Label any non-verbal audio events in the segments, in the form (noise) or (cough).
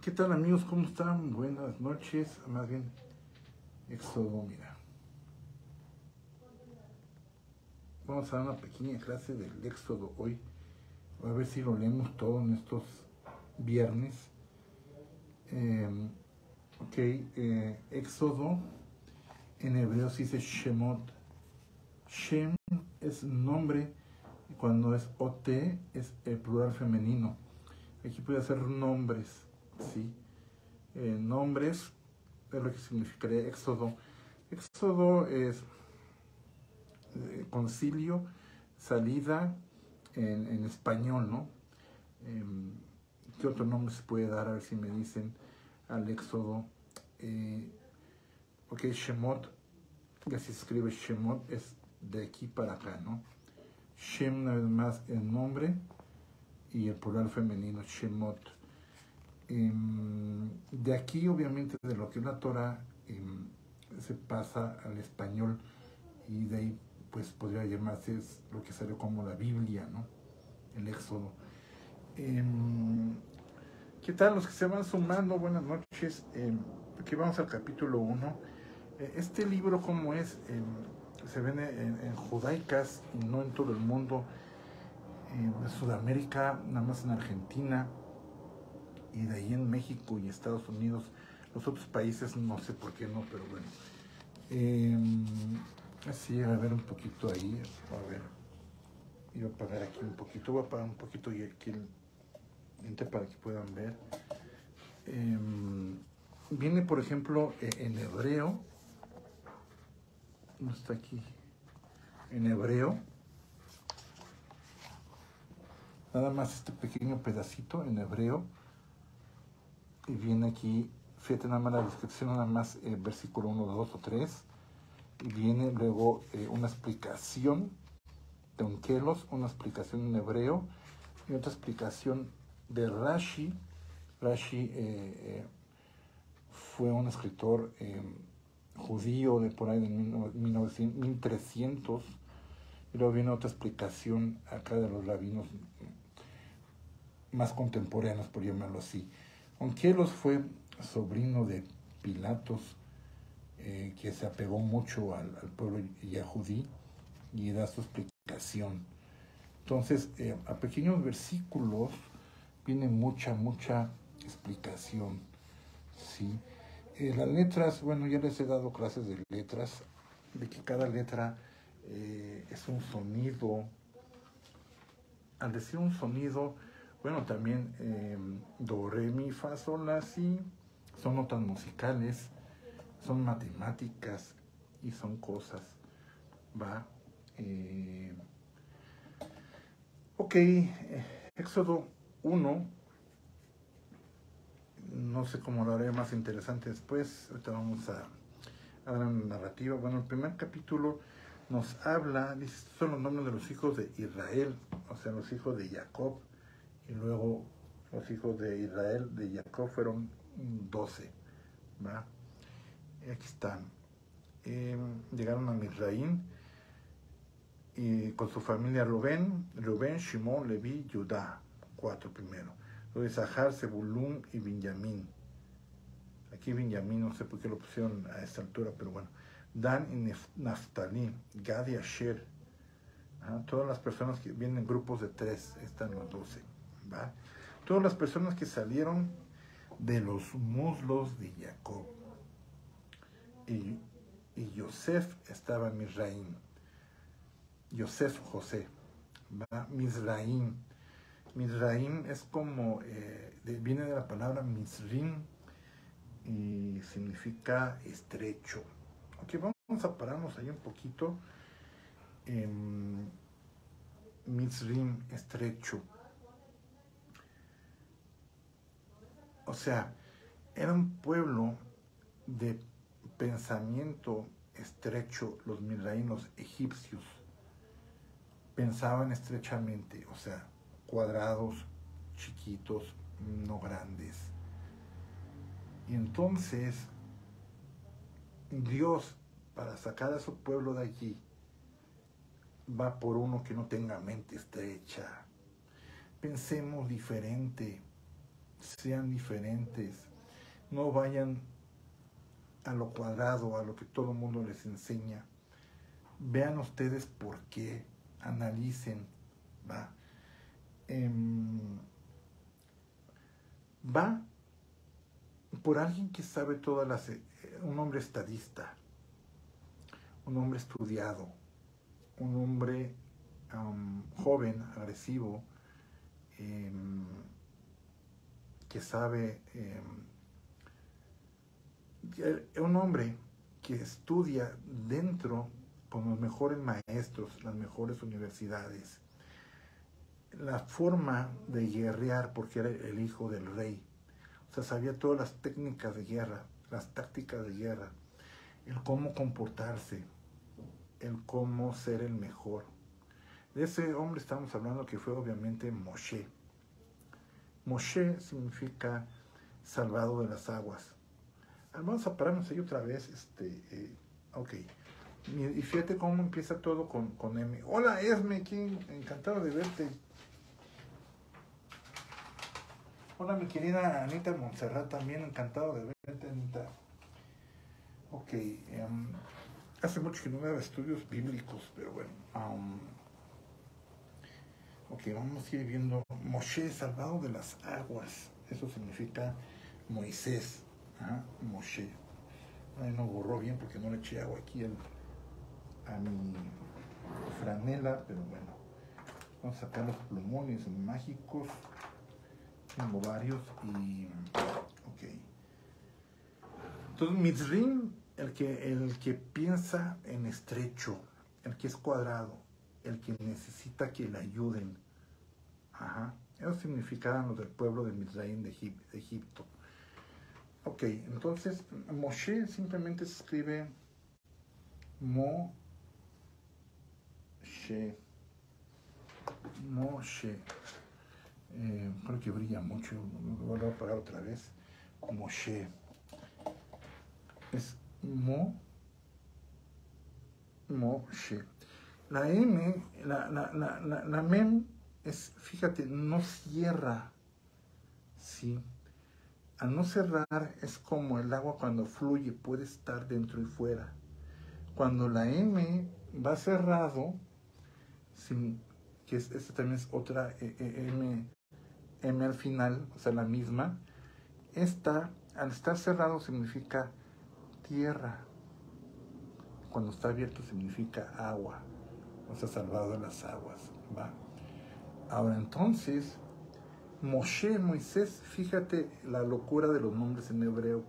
¿Qué tal amigos? ¿Cómo están? Buenas noches. Más bien, Éxodo, mira. Vamos a dar una pequeña clase del Éxodo hoy. A ver si lo leemos todo en estos viernes. Eh, ok, Éxodo en hebreo se dice Shemot. Shem es nombre, cuando es OT es el plural femenino. Aquí puede ser nombres, ¿sí? Eh, nombres es lo que significaría éxodo. Éxodo es eh, concilio, salida en, en español, ¿no? Em, ¿Qué otro nombre se puede dar? A ver si me dicen al éxodo. Eh, ok, Shemot, que se escribe Shemot, es de aquí para acá, ¿no? Shem, una vez más, el nombre y el plural femenino, Shemot. Em, de aquí, obviamente, de lo que la Torah em, se pasa al español y de ahí, pues, podría llamarse es lo que salió como la Biblia, ¿no? El Éxodo. Em, ¿Qué tal los que se van sumando? Buenas noches. aquí vamos al capítulo 1. Este libro, como es, se vende en, en, judaicas y no en todo el mundo. En Sudamérica, nada más en Argentina y de ahí en México y Estados Unidos. Los otros países no sé por qué no, pero bueno. Eh, así, a ver un poquito ahí. A ver. Iba a apagar aquí un poquito. Voy a apagar un poquito y aquí el lente para que puedan ver. Eh, viene, por ejemplo, en hebreo. No está aquí. En hebreo. Nada más este pequeño pedacito en hebreo. Y viene aquí, fíjate nada más la descripción, nada más eh, versículo 1, 2 o 3. Y viene luego eh, una explicación de Onkelos, una explicación en hebreo y otra explicación de Rashi. Rashi eh, fue un escritor judío de por ahí de 1900, 1300. Y luego viene otra explicación acá de los rabinos más contemporáneos, por llamarlo así. Onkelos fue sobrino de Pilatos, eh, que se apegó mucho al, al, pueblo yahudí y da su explicación. Entonces, eh, a pequeños versículos viene mucha, mucha explicación. ¿sí? Eh, las letras, bueno, ya les he dado clases de letras, de que cada letra es un sonido. Al decir un sonido, bueno, también eh, do, re, mi, fa, sol, la, si, son notas musicales, son matemáticas y son cosas, ¿va? Eh, ok, Éxodo 1, no sé cómo lo haré más interesante después, ahorita vamos a, a dar una narrativa. Bueno, el primer capítulo nos habla, dice, son los nombres de los hijos de Israel, o sea, los hijos de Jacob, y luego los hijos de Israel, de Jacob, fueron doce. Aquí están. Eh, llegaron a Misraín y con su familia Rubén, Rubén, Shimón, Leví, Judá, cuatro primero. Luego Zahar, Zebulún y Benjamín. Aquí Benjamín, no sé por qué lo pusieron a esta altura, pero bueno. Dan y Naftalí, Gad y Asher. Todas las personas que vienen en grupos de tres, están los doce. Todas las personas que salieron de los muslos de Jacob. Y, y Yosef estaba en Misraim. Yosef José. ¿va? Misraim. Misraim es como, eh, viene de la palabra Misrim y significa estrecho. Ok, vamos a pararnos ahí un poquito. Eh, Misrim, estrecho. O sea, era un pueblo de pensamiento estrecho, los misraínos egipcios. Pensaban estrechamente, o sea, cuadrados, chiquitos, no grandes. Y entonces, Dios, para sacar a su pueblo de allí, va por uno que no tenga mente estrecha. Pensemos diferente sean diferentes, no vayan a lo cuadrado, a lo que todo el mundo les enseña. Vean ustedes por qué, analicen, va. Em, va por alguien que sabe todas las... Eh, un hombre estadista, un hombre estudiado, un hombre joven, agresivo, em, que sabe, em, un hombre que estudia dentro con los mejores maestros, las mejores universidades, la forma de guerrear porque era el hijo del rey. O sea, sabía todas las técnicas de guerra, las tácticas de guerra, el cómo comportarse, el cómo ser el mejor. De ese hombre estamos hablando que fue obviamente Moshe. Moshe significa salvado de las aguas. Ah, vamos a pararnos ahí otra vez. Este, eh, ok. Y fíjate cómo empieza todo con, con M. Hola Esme, encantado de verte. Hola mi querida Anita Montserrat, también encantado de verte Anita. Ok, em, hace mucho que no me hago estudios bíblicos, pero bueno. Ok, vamos a ir viendo Moshe salvado de las aguas. Eso significa Moisés. Moshe. Ay, no borró bien porque no le eché agua aquí a mi franela, pero bueno. Vamos a sacar los plumones mágicos. Tengo varios y. Ok. Entonces, Mitzrim, el que, el que piensa en estrecho, el que es cuadrado, el que necesita que le ayuden. Ajá. Eso significaban los del pueblo de Mitzrayim de, Egipto. Ok, entonces Moshe simplemente se escribe Moshe. Moshe. Eh, creo que brilla mucho. Voy a parar otra vez. Moshe. Es Mo. Moshe. La M, la, la, la, la, mem es, fíjate, no cierra. ¿Sí? Al no cerrar es como el agua cuando fluye, puede estar dentro y fuera. Cuando la M va cerrado, sin, que es, esta también es otra e, e, M, M al final, o sea, la misma, esta, al estar cerrado significa tierra. Cuando está abierto significa agua, o sea, salvado de las aguas. ¿va? Ahora entonces, Moshe, Moisés, fíjate la locura de los nombres en hebreo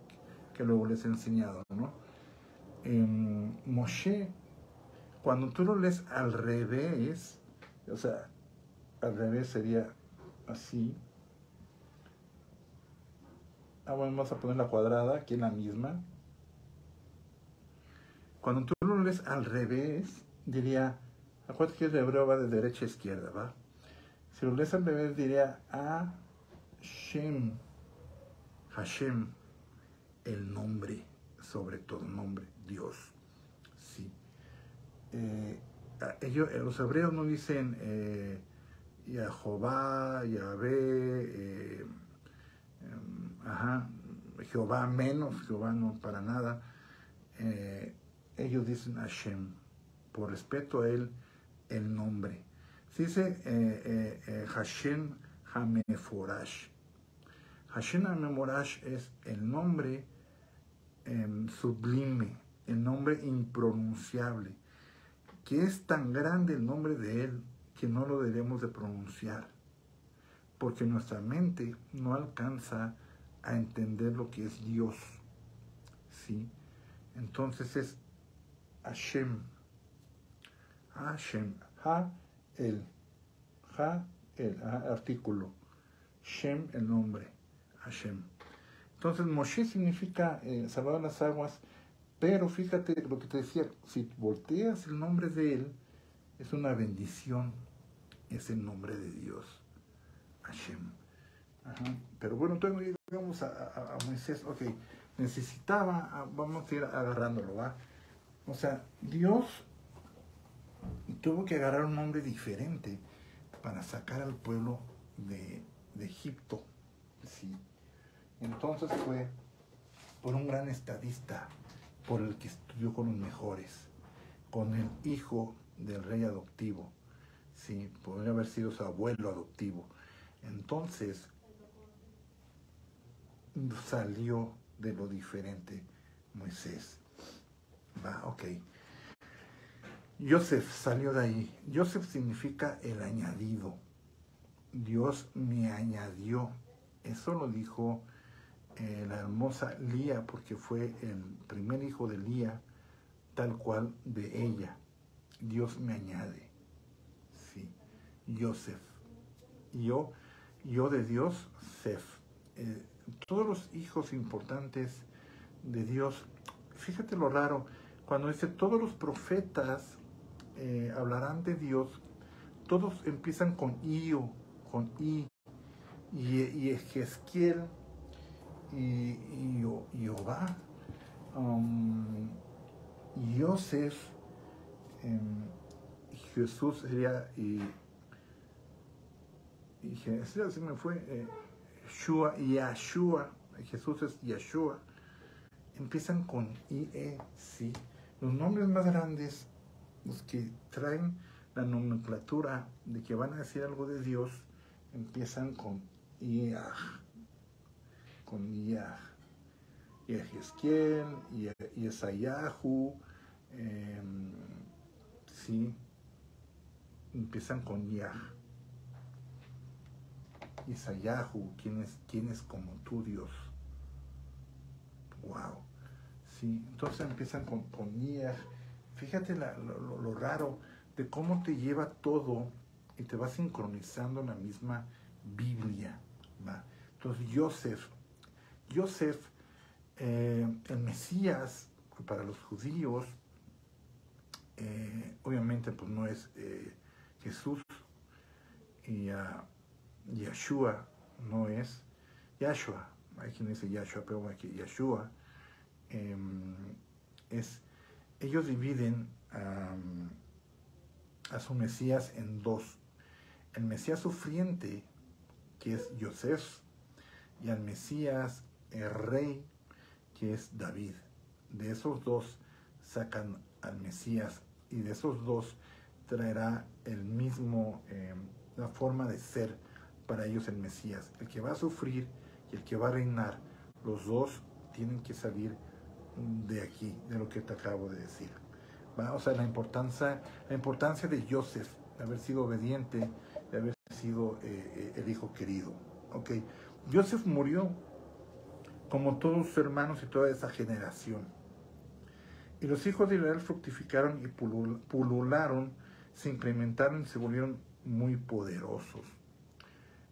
que luego les he enseñado, ¿no? Moshe, cuando tú lo lees al revés, o sea, al revés sería así. Ah, bueno, vamos a poner la cuadrada, aquí en la misma. Cuando tú lo lees al revés, diría, acuérdate que el hebreo va de derecha a izquierda, ¿va? Si lo lees al revés, diría Hashem. Hashem, el nombre, sobre todo nombre, Dios. Sí. Eh, ellos, eh, los hebreos no dicen eh, Jehová, Yahvé, eh, em, ajá, Jehová menos, Jehová no para nada. Eh, ellos dicen Hashem, por respeto a él, el nombre. Se dice eh, eh, eh, Hashem Hameforash. Hashem Hameforash es el nombre em, sublime, el nombre impronunciable, que es tan grande el nombre de Él que no lo debemos de pronunciar, porque nuestra mente no alcanza a entender lo que es Dios. ¿sí? Entonces es Hashem. Hashem. Ha el. Ja, el artículo. Shem, el nombre. Hashem. Entonces, Moshe significa eh, las aguas, pero fíjate lo que te decía, si volteas el nombre de él, es una bendición, es el nombre de Dios, Hashem. Pero bueno, entonces a, a, a, Moisés, ok, necesitaba, ah, vamos a ir agarrándolo, ¿va? O sea, Dios tuvo que agarrar un nombre diferente para sacar al pueblo de, Egipto. ¿sí? Entonces fue por un gran estadista, por el que estudió con los mejores, con el hijo del rey adoptivo. Sí, podría haber sido su abuelo adoptivo. Entonces salió de lo diferente Moisés. Va, ok. Joseph salió de ahí. Joseph significa el añadido. Dios me añadió. Eso lo dijo eh, la hermosa Lía, porque fue el primer hijo de Lía, tal cual de ella. Dios me añade. Sí, Joseph. Yo, yo de Dios, Sef. Eh, todos los hijos importantes de Dios, fíjate lo raro, cuando dice todos los profetas eh, hablarán de Dios, todos empiezan con Io, con I, y, y Ezequiel y, y, Jehová, um, em, Jesús sería, y, y Jesús se me fue, eh, Shua, Jesús es Yahshua, empiezan con IE, sí. Los nombres más grandes, los que traen la nomenclatura de que van a decir algo de Dios, empiezan con Iah, con Iah. Y Ezequiel, y Esayahu, eh, sí, empiezan con Yah. Isayahu, ¿quién es, quién es como tú, Dios? Wow. Sí, entonces empiezan con, con Fíjate lo, raro de cómo te lleva todo y te va sincronizando en la misma Biblia. Entonces, Joseph, Joseph, eh, el Mesías para los judíos, eh, obviamente pues no es eh, Jesús y uh, Yeshua no es Yahshua, hay quien dice Yahshua, pero aquí Yeshua em, es, ellos dividen a su Mesías en dos. El Mesías sufriente, que es Yosef, y al Mesías, el rey, que es David. De esos dos sacan al Mesías y de esos dos traerá el mismo, em, la forma de ser para ellos el Mesías. El que va a sufrir y el que va a reinar, los dos tienen que salir de aquí, de lo que te acabo de decir. O sea, la importancia, la importancia de Joseph, de haber sido obediente, de haber sido eh, eh, el hijo querido. Okay. Joseph murió como todos sus hermanos y toda esa generación. Y los hijos de Israel fructificaron y pulularon, se incrementaron y se volvieron muy poderosos.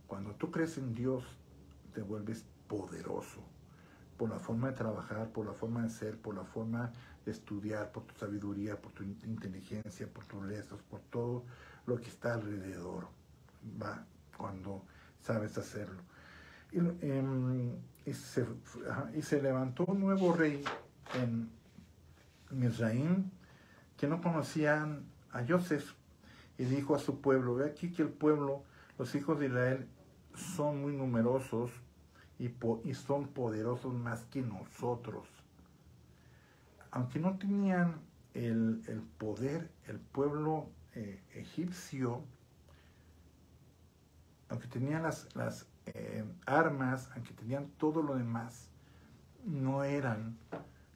Cuando tú crees en Dios, te vuelves poderoso por la forma de trabajar, por la forma de ser, por la forma de estudiar, por tu sabiduría, por tu inteligencia, por tus lezos, por todo lo que está alrededor, va, cuando sabes hacerlo. Y, em, se, levantó un nuevo rey en Misraim que no conocían a Joseph y dijo a su pueblo, ve aquí que el pueblo, los hijos de Israel, son muy numerosos y, son poderosos más que nosotros. Aunque no tenían el, poder, el pueblo eh, egipcio, aunque tenían las, eh, armas, aunque tenían todo lo demás, no eran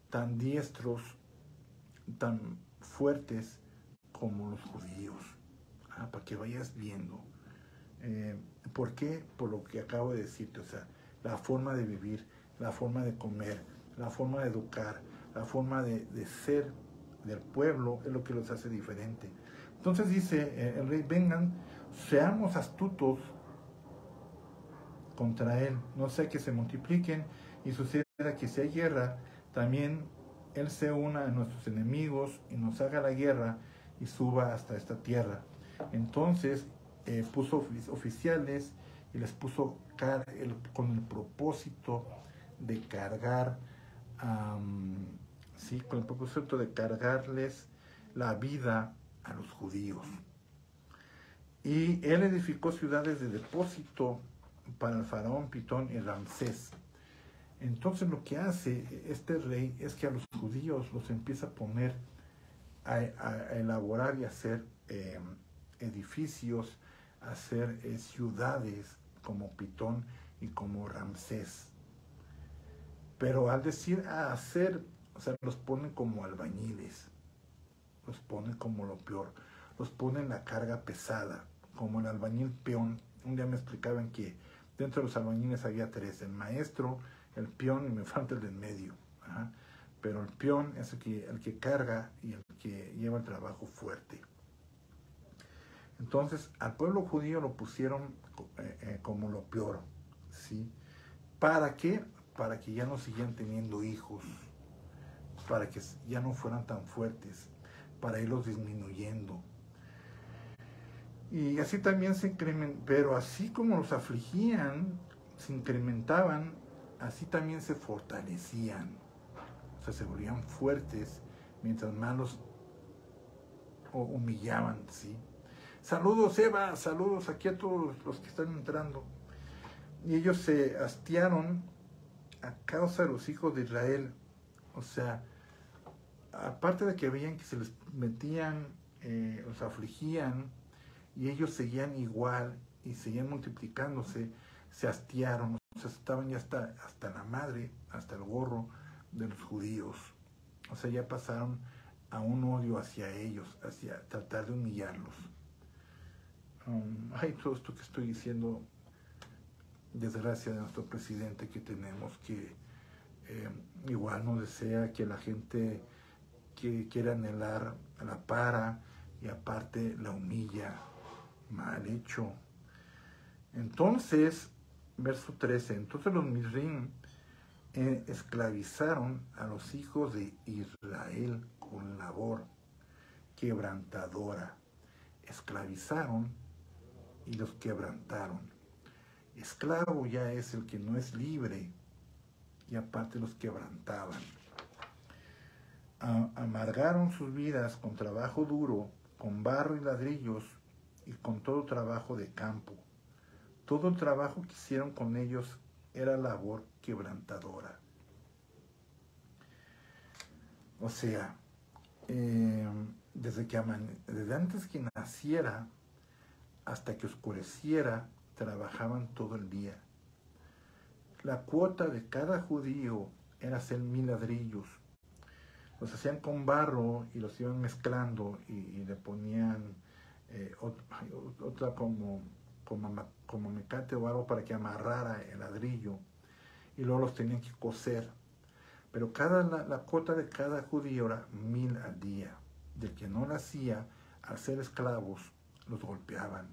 tan diestros, tan fuertes como los judíos. Ah, para que vayas viendo. Eh, ¿Por qué? Por lo que acabo de decirte, o sea, la forma de vivir, la forma de comer, la forma de educar, la forma de, ser del pueblo es lo que los hace diferente. Entonces dice eh, el rey, vengan, seamos astutos contra él, no sea que se multipliquen y suceda que si hay guerra, también él se una a nuestros enemigos y nos haga la guerra y suba hasta esta tierra. Entonces eh, puso oficiales y les puso con el propósito de cargar, sí, con el propósito de cargarles la vida a los judíos. Y él edificó ciudades de depósito para el faraón Pitón y Ramsés. Entonces lo que hace este rey es que a los judíos los empieza a poner a, elaborar y hacer eh, edificios, hacer eh, ciudades como Pitón y como Ramsés. Pero al decir a hacer, o sea, los ponen como albañiles, los ponen como lo peor, los ponen la carga pesada, como el albañil peón. Un día me explicaban que dentro de los albañiles había tres, el maestro, el peón y me (laughs) falta el del medio. Pero el peón es el que, el que carga y el que lleva el trabajo fuerte. Entonces, al pueblo judío lo pusieron eh, eh, como lo peor, ¿sí? ¿Para qué? Para que ya no siguieran teniendo hijos, para que ya no fueran tan fuertes, para irlos disminuyendo. Y así también se incrementaban, pero así como los afligían, se incrementaban, así también se fortalecían. O sea, se volvían fuertes mientras más los humillaban, ¿sí? Saludos Eva, saludos aquí a todos los que están entrando. Y ellos se hastiaron a causa de los hijos de Israel. O sea, aparte de que veían que se les metían, eh, los afligían, y ellos seguían igual y seguían multiplicándose, se hastiaron, o sea, estaban ya hasta, hasta la madre, hasta el gorro de los judíos. O sea, ya pasaron a un odio hacia ellos, hacia tratar de humillarlos. Um, hay todo esto que estoy diciendo, desgracia de nuestro presidente que tenemos, que eh, igual no desea que la gente que quiera anhelar la para y aparte la humilla. Mal hecho. Entonces, verso 13, entonces los Mirrim eh, esclavizaron a los hijos de Israel con labor quebrantadora. Esclavizaron y los quebrantaron. Esclavo ya es el que no es libre y aparte los quebrantaban. amargaron sus vidas con trabajo duro, con barro y ladrillos y con todo trabajo de campo. Todo el trabajo que hicieron con ellos era labor quebrantadora. O sea, eh, desde, que desde antes que naciera hasta que oscureciera, trabajaban todo el día. La cuota de cada judío era hacer mil ladrillos. Los hacían con barro y los iban mezclando y, le ponían eh, otra como, como, como mecate o algo para que amarrara el ladrillo y luego los tenían que coser. Pero cada, la, cuota de cada judío era mil al día. De que no la hacía, al ser esclavos, los golpeaban.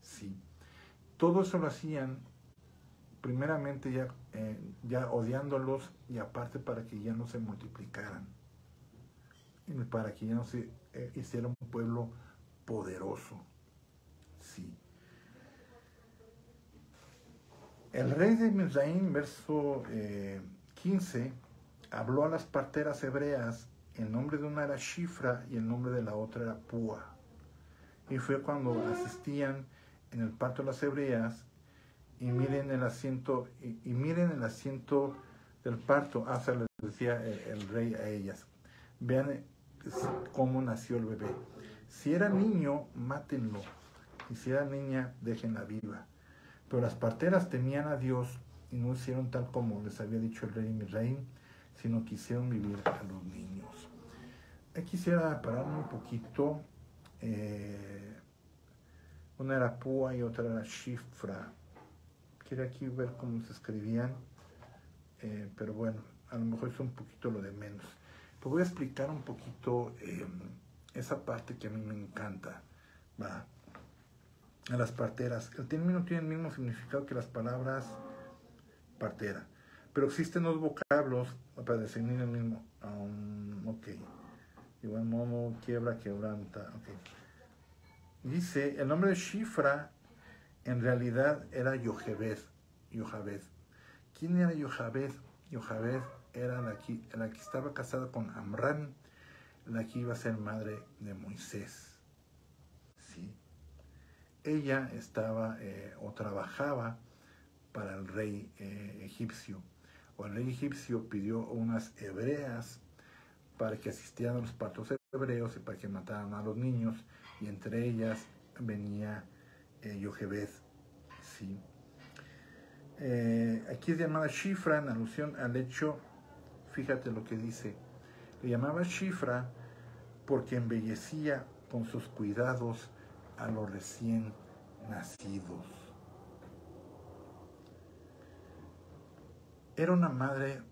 Sí. Todo eso lo hacían primeramente ya, eh, ya odiándolos y aparte para que ya no se multiplicaran. Y para que ya no se eh, hiciera un pueblo poderoso. Sí. El rey de Mizraim, verso 15, eh, habló a las parteras hebreas, el nombre de una era Shifra y el nombre de la otra era Púa. Y fue cuando asistían en el parto de las hebreas y miren el asiento y, miren el asiento del parto. Ah, o les decía el, rey a ellas. Vean cómo nació el bebé. Si era niño, mátenlo. Y si era niña, déjenla viva. Pero las parteras temían a Dios y no hicieron tal como les había dicho el rey Misraim, sino quisieron vivir a los niños. quisiera pararme un poquito. Eh, una era Púa y otra era Shifra. Quiero aquí ver cómo se escribían, eh, pero bueno, a lo mejor es un poquito lo de menos. Pues voy a explicar un poquito em, esa parte que a mí me encanta. Va. A las parteras. El término tiene el mismo significado que las palabras partera, pero existen dos vocablos para definir el mismo. Um, ok. Igual modo, quiebra, quebranta. Dice, el nombre de Shifra en realidad era. Yocheved. ¿Quién era Yocheved? Yocheved era la que, la que estaba casada con Amran, la que iba a ser madre de Moisés. ¿Sí? Ella estaba eh, o trabajaba para el rey eh, egipcio. o el rey egipcio pidió unas hebreas para que asistieran a los partos hebreos y para que mataran a los niños, y entre ellas venía eh, ¿sí? Eh, aquí es llamada Shifra en alusión al hecho, fíjate lo que dice, le llamaba Shifra porque embellecía con sus cuidados a los recién nacidos. Era una madre,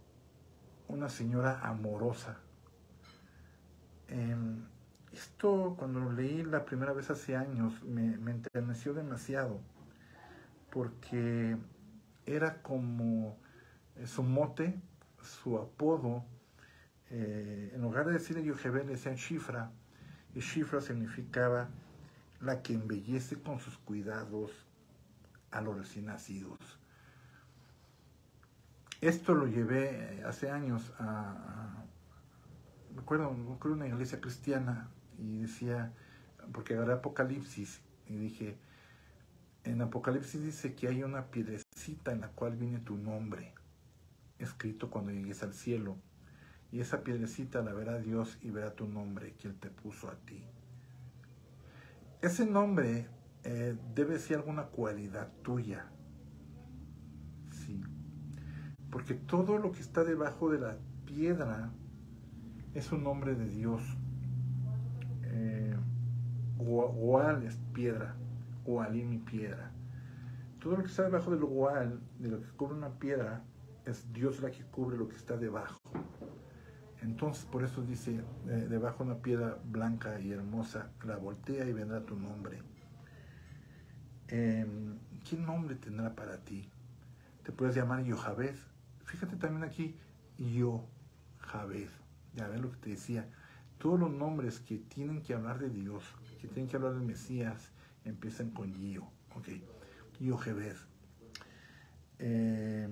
una señora amorosa. Em, esto cuando lo leí la primera vez hace años me, enterneció demasiado porque era como su mote, su apodo, eh, en lugar de decirle Yochebed, le decían Shifra, y Shifra significaba la que embellece con sus cuidados a los recién nacidos. Esto lo llevé eh, hace años a, me acuerdo, me acuerdo una iglesia cristiana y decía, porque era Apocalipsis, y dije, en Apocalipsis dice que hay una piedrecita en la cual viene tu nombre, escrito cuando llegues al cielo. Y esa piedrecita la verá Dios y verá tu nombre que Él te puso a ti. Ese nombre eh, debe ser alguna cualidad tuya. Sí. Porque todo lo que está debajo de la piedra es un nombre de Dios. Eh, es piedra y mi piedra. Todo lo que está debajo del Goal, de lo que cubre una piedra, es Dios la que cubre lo que está debajo. Entonces, por eso dice, eh, debajo de una piedra blanca y hermosa, la voltea y vendrá tu nombre. Em, ¿Qué nombre tendrá para ti? Te puedes llamar Yohaved. Fíjate también aquí, Yohaved. Ya ven lo que te decía. Todos los nombres que tienen que hablar de Dios, que tienen que hablar del Mesías, empiezan con Gio, ok, Yocheved. Eh,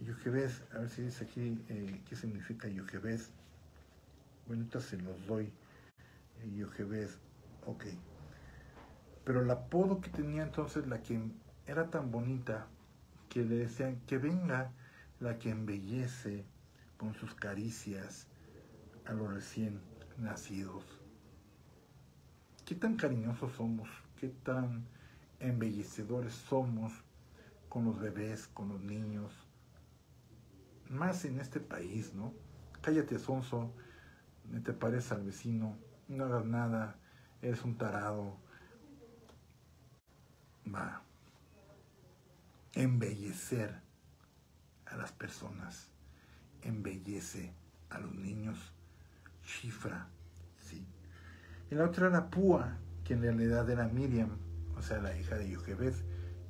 a ver si dice aquí eh, qué significa Yocheved. Bueno, ahorita se los doy. Eh, ok. Pero el apodo que tenía entonces la que era tan bonita que le decían que venga la que embellece con sus caricias a los recién nacidos. ¿Qué tan cariñosos somos? ¿Qué tan embellecedores somos con los bebés, con los niños? Más en este país, ¿no? Cállate, sonso, te parece al vecino, no hagas nada, eres un tarado. Va. Embellecer a las personas, embellece a los niños, chifra y la otra era Púa, que en realidad era Miriam, o sea, la hija de Yochebed.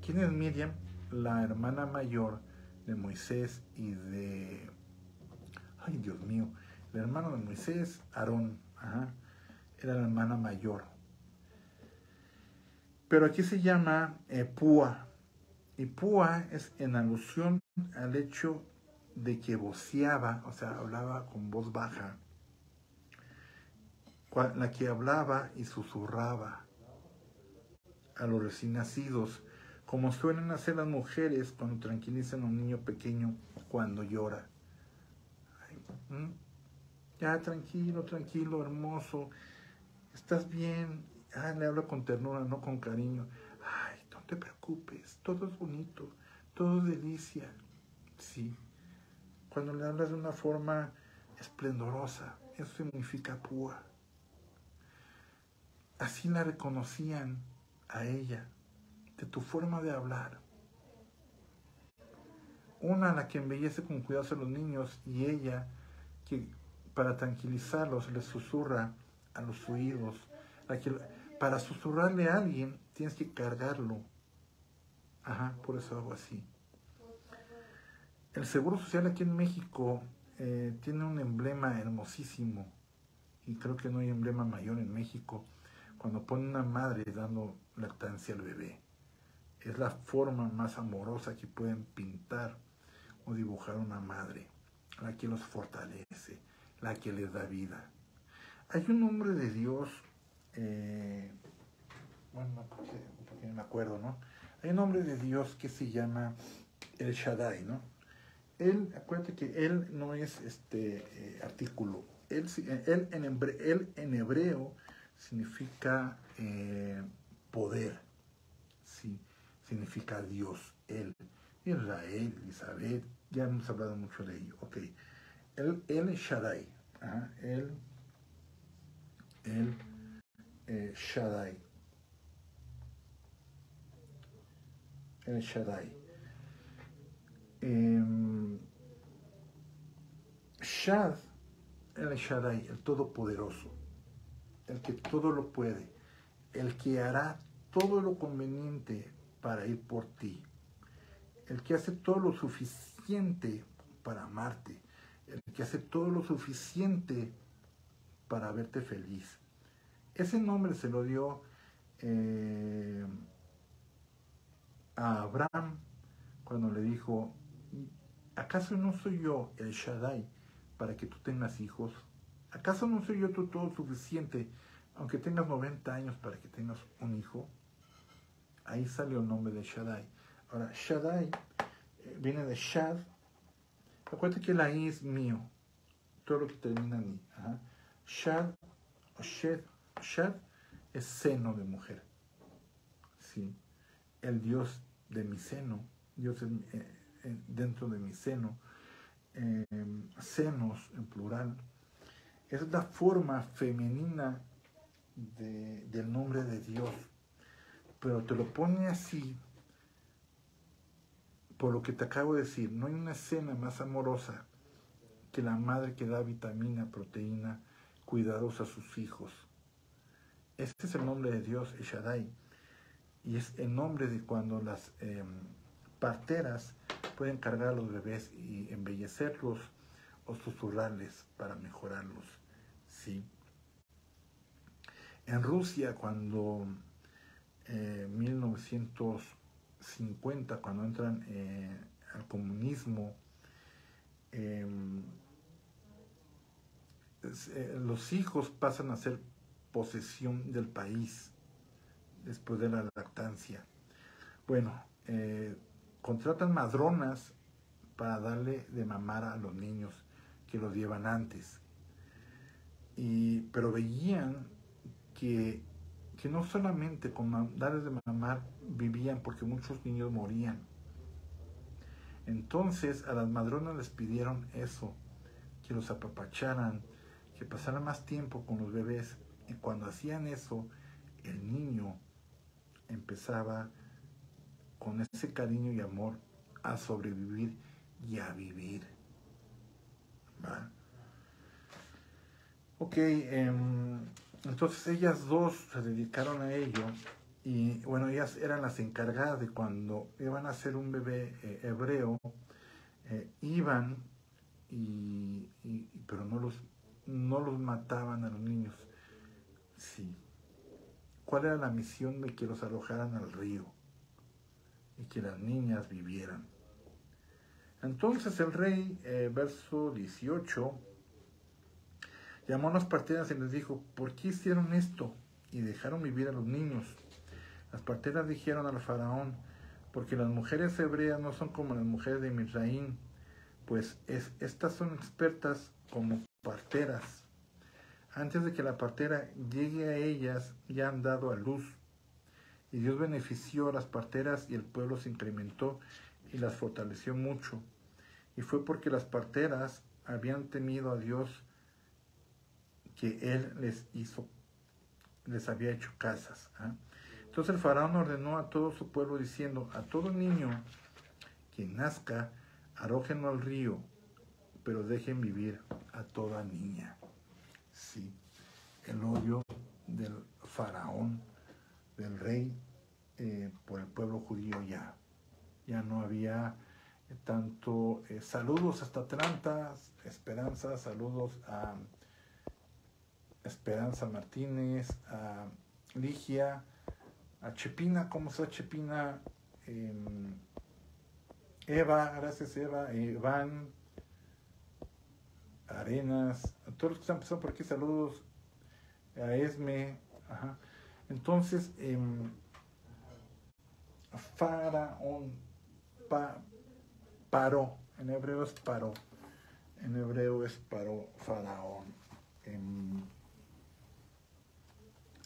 ¿Quién es Miriam? La hermana mayor de Moisés y de... Ay, Dios mío, el hermano de Moisés, Aarón, era la hermana mayor. Pero aquí se llama eh, Púa, y Púa es en alusión al hecho de que voceaba, o sea, hablaba con voz baja la que hablaba y susurraba a los recién nacidos, como suelen hacer las mujeres cuando tranquilizan a un niño pequeño cuando llora. Ya, tranquilo, tranquilo, hermoso, estás bien. Ah, le habla con ternura, no con cariño. Ay, no te preocupes, todo es bonito, todo es delicia. Sí, cuando le hablas de una forma esplendorosa, eso significa púa. Así la reconocían a ella, de tu forma de hablar. Una la que embellece con cuidado a los niños y ella que para tranquilizarlos les susurra a los oídos. Para susurrarle a alguien tienes que cargarlo. Ajá, por eso hago así. El Seguro Social aquí en México eh, tiene un emblema hermosísimo y creo que no hay emblema mayor en México cuando pone una madre dando lactancia al bebé. Es la forma más amorosa que pueden pintar o dibujar una madre, la que los fortalece, la que les da vida. Hay un nombre de Dios, eh, bueno, porque, me acuerdo, ¿no? Hay un nombre de Dios que se llama El Shaddai, ¿no? Él, acuérdate que él no es este eh, artículo. Él, él, en hebreo, él, en hebreo, significa eh, poder, ¿sí? significa Dios, él. Israel, Isabel, ya hemos hablado mucho de ello. Ok. Él, él Shaddai. Ajá. Él, él eh, Shaddai. El Shaddai. Eh, Shad, el Shaddai, el Todopoderoso, el que todo lo puede, el que hará todo lo conveniente para ir por ti, el que hace todo lo suficiente para amarte, el que hace todo lo suficiente para verte feliz. Ese nombre se lo dio eh, a Abraham cuando le dijo, ¿acaso no soy yo el Shaddai para que tú tengas hijos? ¿Acaso no soy yo tú todo suficiente, aunque tengas 90 años, para que tengas un hijo? Ahí salió el nombre de Shaddai. Ahora, Shaddai eh, viene de Shad. Acuérdate que la I es mío. Todo lo que termina en I. Shad o Shed. Shad es seno de mujer. Sí. El Dios de mi seno. Dios eh, eh, dentro de mi seno. senos en plural. Es la forma femenina del nombre de Dios. Pero te lo pone así por lo que te acabo de decir, no hay una escena más amorosa que la madre que da vitamina, proteína, cuidados a sus hijos. Este es el nombre de Dios, Shaddai. Y es el nombre de cuando las em, parteras pueden cargar a los bebés y embellecerlos o susurrarles para mejorarlos. ¿sí? En Rusia, cuando en eh, 1900 50, cuando entran eh, al comunismo, em, eh, los hijos pasan a ser posesión del país después de la lactancia. Bueno, eh, contratan madronas para darle de mamar a los niños que los llevan antes. Y, pero veían que que no solamente con darles de mamar vivían porque muchos niños morían. Entonces a las madronas les pidieron eso, que los apapacharan, que pasaran más tiempo con los bebés. Y cuando hacían eso, el niño empezaba con ese cariño y amor a sobrevivir y a vivir. ¿Va? Ok, em, entonces ellas dos se dedicaron a ello y bueno, ellas eran las encargadas de cuando iban a ser un bebé eh, hebreo, eh, iban y, pero no los, no los mataban a los niños. Sí. ¿Cuál era la misión de que los arrojaran al río y que las niñas vivieran? Entonces el rey, eh, verso 18, Llamó a las parteras y les dijo, ¿por qué hicieron esto? Y dejaron vivir a los niños. Las parteras dijeron al faraón, porque las mujeres hebreas no son como las mujeres de Misraín, pues es, estas son expertas como parteras. Antes de que la partera llegue a ellas, ya han dado a luz. Y Dios benefició a las parteras y el pueblo se incrementó y las fortaleció mucho. Y fue porque las parteras habían temido a Dios que él les hizo, les había hecho casas. ¿ah? Entonces el faraón ordenó a todo su pueblo diciendo, a todo niño que nazca, arrójenlo al río, pero dejen vivir a toda niña. Sí, el odio del faraón, del rey, eh, por el pueblo judío ya. Ya no había tanto eh, saludos hasta Atlanta, esperanza, saludos a Esperanza Martínez, a Ligia, a Chepina, ¿cómo está Chepina? Em, Eva, gracias Eva, Iván, Arenas, a todos los que están pasando por aquí, saludos, a Esme, ajá. Entonces, eh, Faraón, pa, paró, En hebreo es paró. En hebreo es paró, faraón. Em,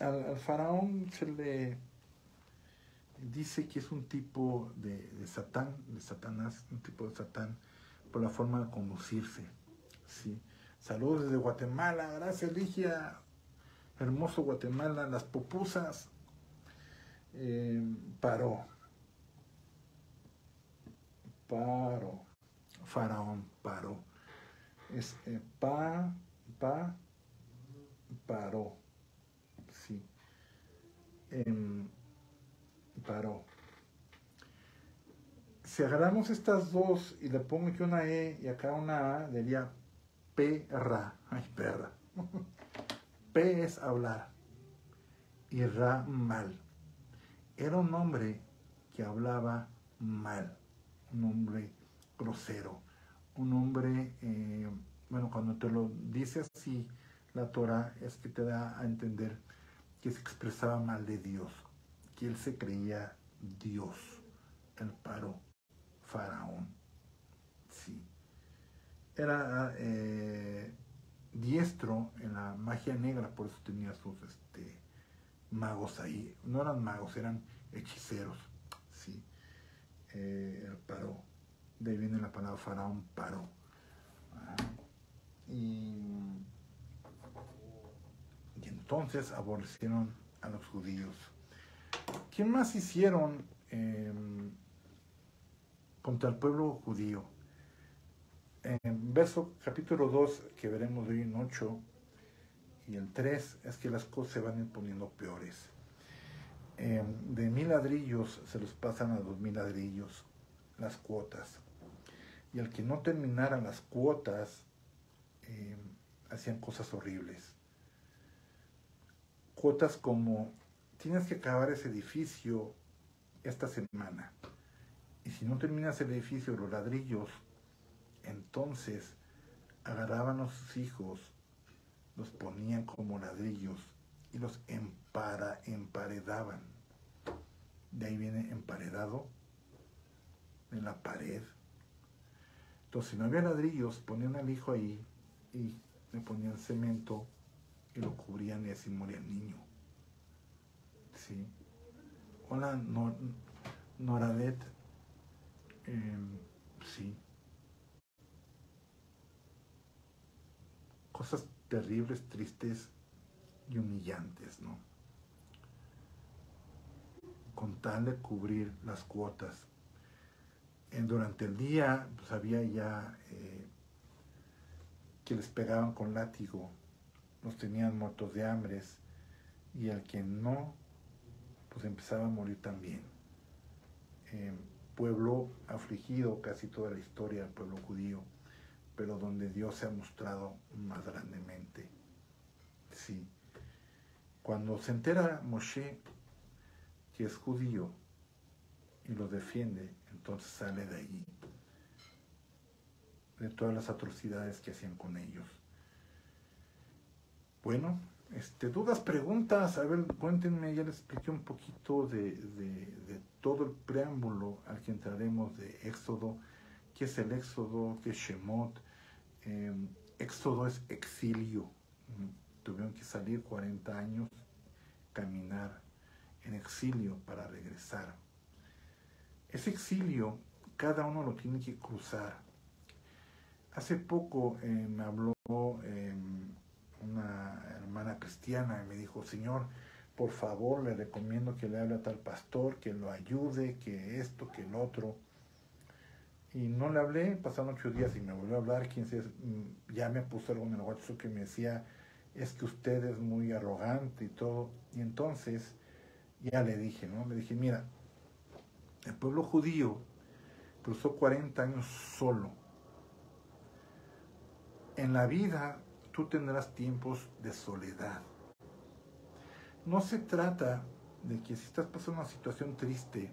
al, faraón se le dice que es un tipo de, de, Satán, de Satanás, un tipo de Satán, por la forma de conducirse. ¿sí? Saludos desde Guatemala, gracias Ligia, hermoso Guatemala, las pupusas, em, paró, paró, faraón, paró, es eh, pa, pa, paró, sí, em, paró. Si agarramos estas dos y le pongo aquí una E y acá una A, diría perra. Ay, perra. (laughs) P es hablar y Ra mal. Era un hombre que hablaba mal, un hombre grosero, un hombre, eh, bueno, cuando te lo dice así la Torah es que te da a entender que se expresaba mal de Dios, que él se creía Dios, el paro, faraón. Sí. Era eh, diestro en la magia negra, por eso tenía sus este, magos ahí. No eran magos, eran hechiceros. Sí. Eh, el paro. De ahí viene la palabra faraón, paro. Ah, y, entonces aborrecieron a los judíos. ¿Quién más hicieron em, contra el pueblo judío? En verso capítulo 2, que veremos hoy en 8 y el 3, es que las cosas se van poniendo peores. Em, de mil ladrillos se los pasan a dos mil ladrillos las cuotas. Y al que no terminara las cuotas, em, hacían cosas horribles. Cuotas como, tienes que acabar ese edificio esta semana. Y si no terminas el edificio, los ladrillos, entonces agarraban a sus hijos, los ponían como ladrillos y los empara, emparedaban. De ahí viene emparedado, en la pared. Entonces, si no había ladrillos, ponían al hijo ahí y le ponían cemento y lo cubrían y así moría el niño. ¿Sí? Hola, Noradet. Em, sí. Cosas terribles, tristes y humillantes, ¿no? Con tal de cubrir las cuotas. En, durante el día, pues había ya eh, que les pegaban con látigo, los tenían muertos de hambres, y al que no, pues empezaba a morir también. pueblo afligido, casi toda la historia del pueblo judío pero donde Dios se ha mostrado más grandemente. Sí. Cuando se entera Moshe que es judío y lo defiende, entonces sale de allí, de todas las atrocidades que hacían con ellos. Bueno, este, dudas, preguntas, a ver, cuéntenme, ya les expliqué un poquito de, de todo el preámbulo al que entraremos de Éxodo ¿Qué es el éxodo? ¿Qué es Shemot? Em, éxodo es exilio. Tuvieron que salir 40 años, caminar en exilio para regresar. Ese exilio, cada uno lo tiene que cruzar. Hace poco eh, me habló em, una hermana cristiana y me dijo, Señor, por favor le recomiendo que le hable a tal pastor, que lo ayude, que esto, que el otro. Y no le hablé, pasaron ocho días y me volvió a hablar. Quien se, mm, ya me puso algo en el WhatsApp que me decía, es que usted es muy arrogante y todo. Y entonces ya le dije, ¿no? Le dije, mira, el pueblo judío cruzó 40 años solo. En la vida tú tendrás tiempos de soledad. No se trata de que si estás pasando una situación triste,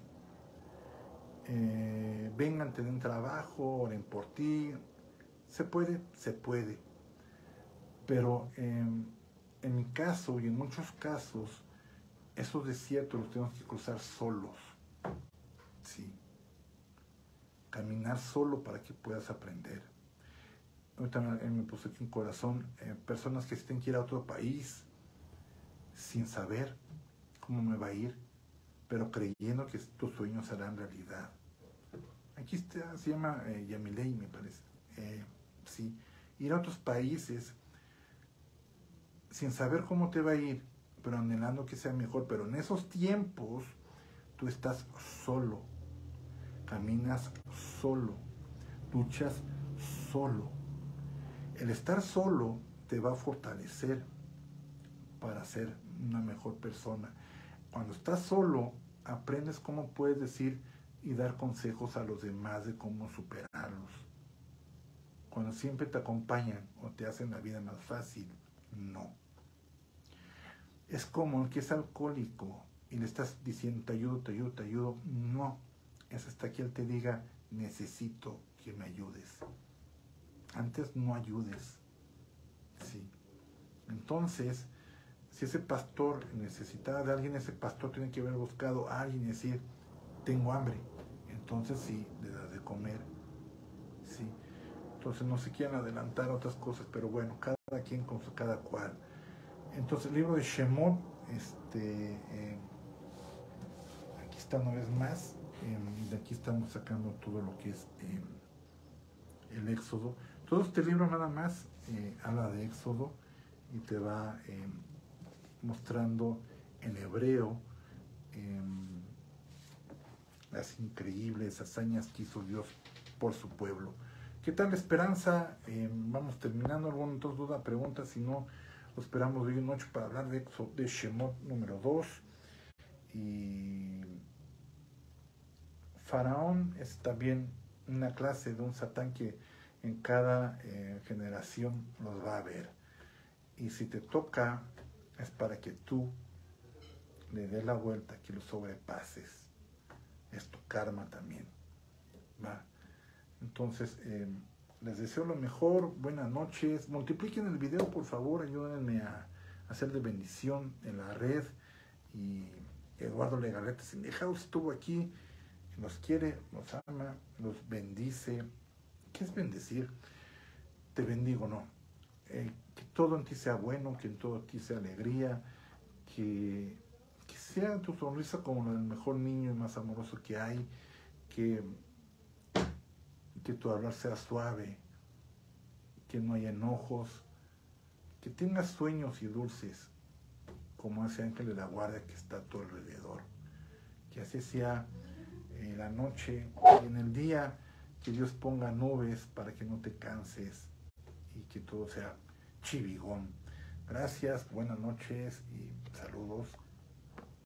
eh, vengan, te trabajo, oren por ti. Se puede, se puede. Pero em, en mi caso y en muchos casos, esos desiertos los tenemos que cruzar solos. Sí. caminar solo para que puedas aprender. Ahorita me puse aquí un corazón, eh, personas que estén que ir a otro país sin saber cómo me va a ir, pero creyendo que tus sueños serán realidad. Aquí está, se llama eh, Yamilei, me parece. Eh, sí, ir a otros países sin saber cómo te va a ir, pero anhelando que sea mejor. Pero en esos tiempos tú estás solo, caminas solo, luchas solo. El estar solo te va a fortalecer para ser una mejor persona. Cuando estás solo, aprendes cómo puedes decir y dar consejos a los demás de cómo superarlos. Cuando siempre te acompañan o te hacen la vida más fácil, no. Es como el que es alcohólico y le estás diciendo te ayudo, te ayudo, te ayudo. No. Es hasta que él te diga necesito que me ayudes. Antes no ayudes. Sí. Entonces, si ese pastor necesitaba de alguien, ese pastor tiene que haber buscado a alguien y decir, tengo hambre. Entonces sí, de comer. Sí. Entonces no se quieren adelantar otras cosas, pero bueno, cada quien con su cada cual. Entonces el libro de Shemot, este, eh, aquí está una vez más, eh, de aquí estamos sacando todo lo que es eh, el Éxodo. Todo este libro nada más habla de Éxodo y te va mostrando en hebreo las increíbles hazañas que hizo Dios por su pueblo. ¿Qué tal la esperanza? Em, vamos terminando. ¿Alguna duda, pregunta? Si no, lo esperamos hoy noche para hablar de, de Shemot número 2. Y Faraón es también una clase de un satán que en cada eh, generación los va a ver. Y si te toca es para que tú le des la vuelta, que lo sobrepases. Es tu karma también. ¿va? Entonces, em, les deseo lo mejor, buenas noches. Multipliquen el video, por favor, ayúdenme a hacer de bendición en la red. Y Eduardo Legarreta sin dejar estuvo aquí, nos quiere, nos ama, nos bendice. ¿Qué es bendecir? Te bendigo, no. Eh, que todo en ti sea bueno, que en todo en ti sea alegría, que sea tu sonrisa como el mejor niño y más amoroso que hay, que, que tu hablar sea suave, que no haya enojos, que tengas sueños y dulces, como ese ángel de la guardia que está a tu alrededor. Que así sea en la noche y en el día, que Dios ponga nubes para que no te canses y que todo sea chivigón. Gracias, buenas noches y saludos.